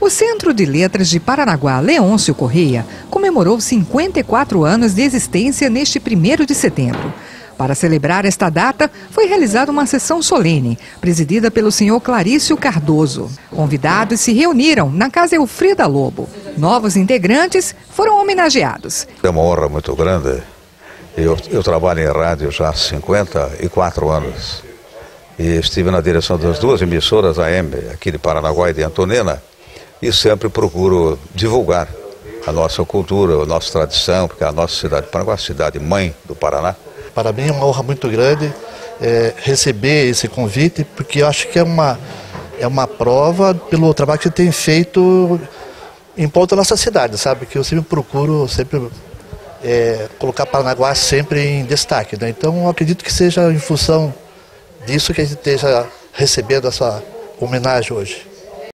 O Centro de Letras de Paranaguá, Leôncio Correia, comemorou 54 anos de existência neste 1 de setembro. Para celebrar esta data, foi realizada uma sessão solene, presidida pelo senhor Clarício Cardoso. Convidados se reuniram na Casa Elfrida Lobo. Novos integrantes foram homenageados. É uma honra muito grande. Eu, eu trabalho em rádio já há 54 anos. E estive na direção das duas emissoras AM, aqui de Paranaguá e de Antonina, e sempre procuro divulgar a nossa cultura, a nossa tradição, porque a nossa cidade de é a cidade mãe do Paraná. Para mim é uma honra muito grande é, receber esse convite, porque eu acho que é uma, é uma prova pelo trabalho que você tem feito em ponto da nossa cidade, sabe? Que eu sempre procuro sempre é, colocar Paranaguá sempre em destaque. Né? Então acredito que seja em função disso que a gente esteja recebendo essa homenagem hoje.